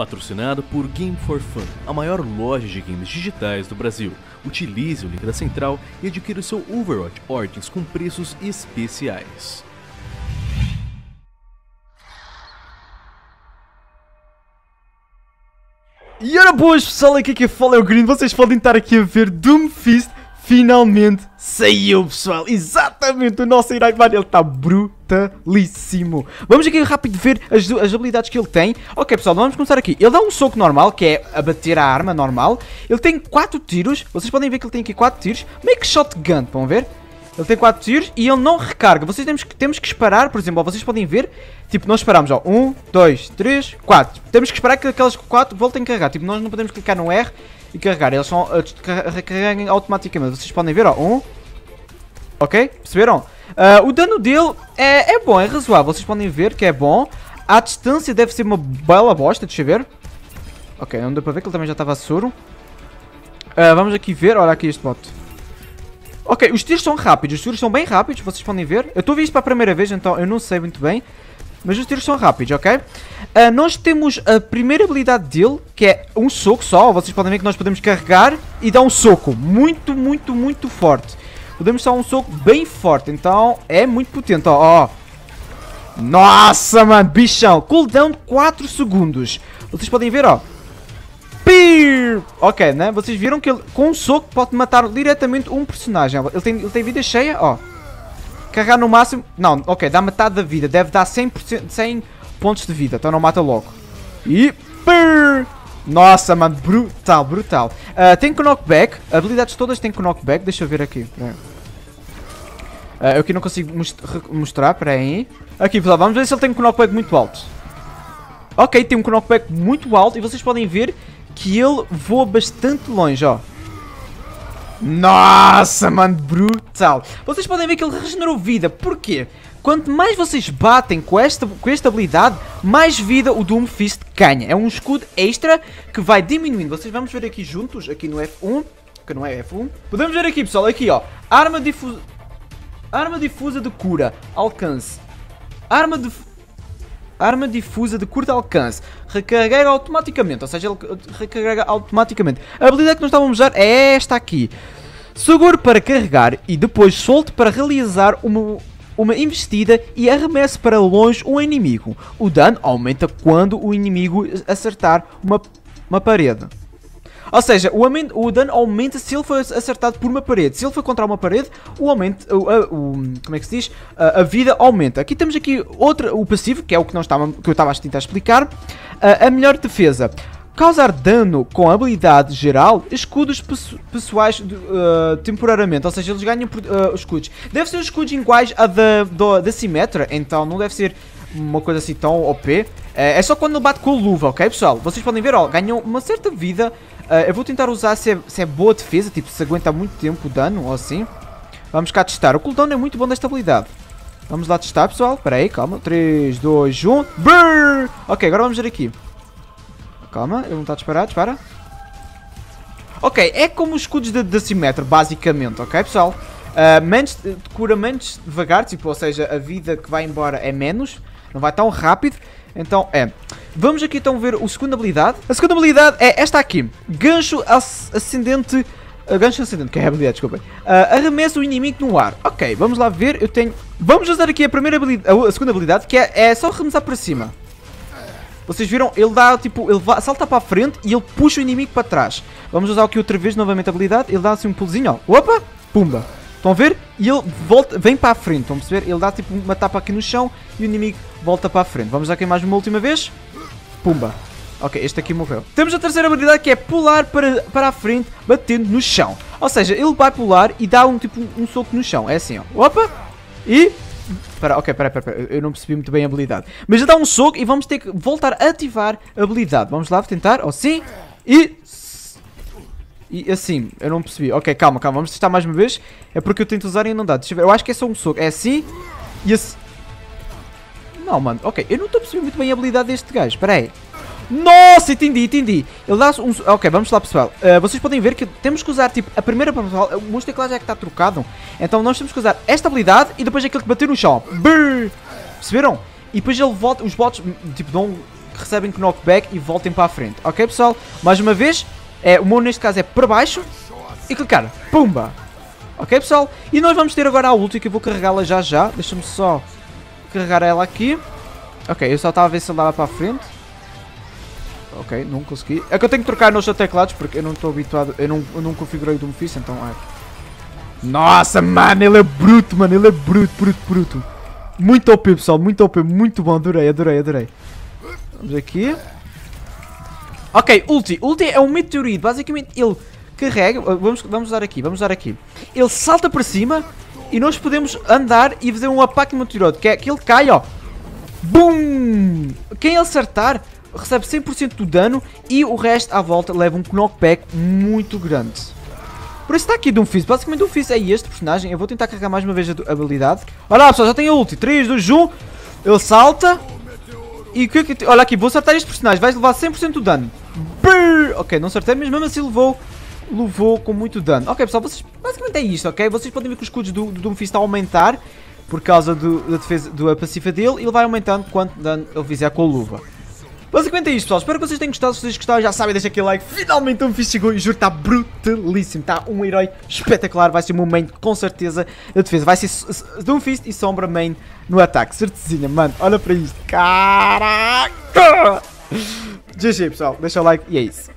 Patrocinado por Game for Fun, a maior loja de games digitais do Brasil. Utilize o link da central e adquira o seu Overwatch Origins com preços especiais. E ora boas pessoal, aqui que fala é o Green, vocês podem estar aqui a ver Doomfist finalmente saiu pessoal, exatamente o nosso mano, ele está brutalíssimo Vamos aqui rápido ver as, as habilidades que ele tem Ok pessoal, vamos começar aqui, ele dá um soco normal, que é abater a arma normal Ele tem 4 tiros, vocês podem ver que ele tem aqui 4 tiros, meio que shotgun, vão ver? Ele tem 4 tiros e ele não recarga. Vocês temos que, temos que esperar, por exemplo, vocês podem ver. Tipo, nós esperamos, ó. 1, 2, 3, 4. Temos que esperar que aquelas 4 voltem a carregar. Tipo, nós não podemos clicar no R e carregar. Eles são uh, recarregam automaticamente. Vocês podem ver, ó. 1. Ok? Perceberam? Uh, o dano dele é, é bom, é razoável. Vocês podem ver que é bom. A distância deve ser uma bela bosta, deixa eu ver. Ok, não deu para ver que ele também já estava suro. Uh, vamos aqui ver, olha aqui este bot. Ok, os tiros são rápidos, os tiros são bem rápidos, vocês podem ver. Eu estou a ver isto para a primeira vez, então eu não sei muito bem. Mas os tiros são rápidos, ok? Uh, nós temos a primeira habilidade dele, que é um soco só. Vocês podem ver que nós podemos carregar e dar um soco muito, muito, muito forte. Podemos dar um soco bem forte, então é muito potente, ó. Nossa, mano, bichão. Cooldown de 4 segundos. Vocês podem ver, ó. Ok, né? Vocês viram que ele, com um soco, pode matar diretamente um personagem. Ele tem, ele tem vida cheia, ó. Carregar no máximo... Não, ok, dá metade da vida. Deve dar 100%, 100 pontos de vida. Então não mata logo. E... Nossa, mano, brutal, brutal. Uh, tem knockback. Habilidades todas têm knockback. Deixa eu ver aqui. Uh, eu aqui não consigo mostrar, peraí. Aqui, pessoal, vamos ver se ele tem um knockback muito alto. Ok, tem um knockback muito alto e vocês podem ver que ele voa bastante longe, ó. Nossa, mano, brutal. Vocês podem ver que ele regenerou vida. Porquê? Quanto mais vocês batem com esta, com esta habilidade, mais vida o Doomfist ganha. É um escudo extra que vai diminuindo. Vocês vamos ver aqui juntos, aqui no F1, que não é F1. Podemos ver aqui, pessoal, aqui, ó. Arma difusa... Arma difusa de cura. Alcance. Arma de arma difusa de curto alcance, recarrega automaticamente, ou seja, ele recarrega automaticamente. A habilidade que nós estávamos a usar é esta aqui. Seguro para carregar e depois solte para realizar uma, uma investida e arremesse para longe um inimigo. O dano aumenta quando o inimigo acertar uma, uma parede. Ou seja, o, aumento, o dano aumenta se ele for acertado por uma parede. Se ele for contra uma parede, o aumento, o, o, como é que se diz? A, a, vida aumenta. Aqui temos aqui outra, o passivo, que é o que, nós estava, que eu estava a tentar explicar. A, a melhor defesa. Causar dano com habilidade geral, escudos pessoais uh, temporariamente, ou seja, eles ganham uh, escudos. Deve ser escudos iguais a da, da, da então não deve ser uma coisa assim tão OP. É, é só quando ele bate com a luva, ok pessoal? Vocês podem ver, ó, ganham uma certa vida Uh, eu vou tentar usar se é, se é, boa defesa, tipo, se aguenta muito tempo o dano ou assim. Vamos cá testar. O cooldown é muito bom desta habilidade. Vamos lá testar, pessoal. Espera aí, calma. 3, 2, 1. Brrr! Ok, agora vamos ver aqui. Calma, ele não está a disparar. Dispara. Ok, é como os escudos da Simetro, basicamente, ok, pessoal? Uh, menos, cura menos devagar, tipo, ou seja, a vida que vai embora é menos. Não vai tão rápido. Então, é. Vamos aqui então ver a segunda habilidade. A segunda habilidade é esta aqui. Gancho ascendente... Uh, gancho ascendente, que é a habilidade, desculpem. Uh, arremesso o inimigo no ar. Ok, vamos lá ver. Eu tenho... Vamos usar aqui a primeira habilidade, a segunda habilidade, que é, é só arremessar para cima. Vocês viram? Ele dá, tipo, ele salta para a frente e ele puxa o inimigo para trás. Vamos usar aqui outra vez, novamente a habilidade. Ele dá assim um pulozinho, ó. Opa! Pumba! Estão a ver? E ele volta, vem para a frente, estão a perceber? Ele dá tipo uma tapa aqui no chão e o inimigo volta para a frente. Vamos aqui mais uma última vez. Pumba. Ok, este aqui morreu. Temos a terceira habilidade que é pular para, para a frente, batendo no chão. Ou seja, ele vai pular e dá um tipo um soco no chão. É assim, ó. Opa! E... Para, ok, pera, pera, eu não percebi muito bem a habilidade. Mas ele dá um soco e vamos ter que voltar a ativar a habilidade. Vamos lá tentar, ó, sim. E e assim, eu não percebi. Ok, calma, calma. Vamos testar mais uma vez. É porque eu tento usar e não dá. Deixa eu ver. Eu acho que é só um soco. É assim. E assim. Não, mano. Ok, eu não estou a perceber muito bem a habilidade deste gajo. Espera aí. Nossa, entendi, entendi. Ele dá um... Ok, vamos lá, pessoal. Uh, vocês podem ver que temos que usar, tipo, a primeira... O meu teclado já é que está trocado. Então nós temos que usar esta habilidade e depois aquele que bateu no chão. Brrr. Perceberam? E depois ele volta... Os bots, tipo, dão recebem knockback e voltem para a frente. Ok, pessoal? Mais uma vez, é, o meu neste caso é para baixo e clicar. Pumba! Ok, pessoal? E nós vamos ter agora a ulti que eu vou carregá-la já já. Deixa-me só carregar ela aqui. Ok, eu só estava a ver se ele dava para a frente. Ok, não consegui. É que eu tenho que trocar nos teclados porque eu não estou habituado. Eu não, eu não configurei o Doomfist, então. É. Nossa, mano, ele é bruto, mano. Ele é bruto, bruto, bruto. Muito OP, pessoal. Muito OP. Muito bom. Adorei, adorei, adorei. Vamos aqui. Ok, ulti. Ulti é um meteorito. Basicamente, ele carrega. Vamos, vamos dar aqui, vamos dar aqui. Ele salta para cima e nós podemos andar e fazer um ataque meteorito. Que é que ele cai, ó. Bum! Quem acertar recebe 100% do dano e o resto à volta leva um knockback muito grande. Por isso está aqui Doomfist. Basicamente Doomfist é este personagem. Eu vou tentar carregar mais uma vez a habilidade. Olha lá pessoal, já tem a ulti. 3, 2, 1. Ele salta. E que, que, olha aqui, vou acertar este personagem. Vai levar 100% do dano. Brrr. Ok, não acertei, mas mesmo assim levou, levou com muito dano. Ok pessoal, vocês, basicamente é isto, ok? Vocês podem ver que os escudos do, do Doomfist estão a aumentar. Por causa do, da defesa, da passiva dele. E ele vai aumentando quanto dano ele fizer com a luva. Basicamente é isto, pessoal. Espero que vocês tenham gostado. Se vocês gostaram, já sabem, deixa aquele like. Finalmente um fixe chegou e juro, está brutalíssimo. Está um herói espetacular. Vai ser o meu main, com certeza, da defesa. Vai ser Doomfist e Sombra main no ataque. Certezinha, mano. Olha para isto. Caraca! GG, pessoal. Deixa o like e é isso.